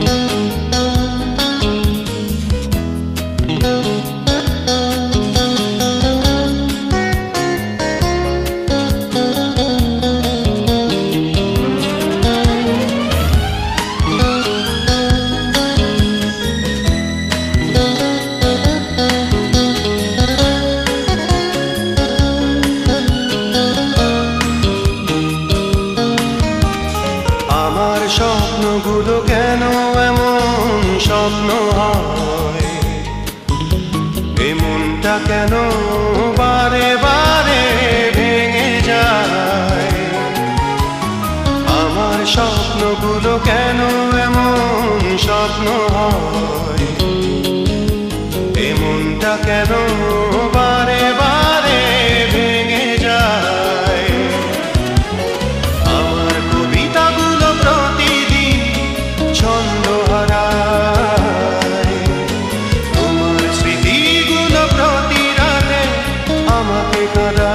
আমার স্বপ্নগুলো কেন এমন স্বপ্ন হয়? এমনটা কেন বারে বারে ভেঙে যায়? আমার স্বপ্ন স্বপ্নগুলো কেন এমন স্বপ্ন হয়? এমনটা কেন করা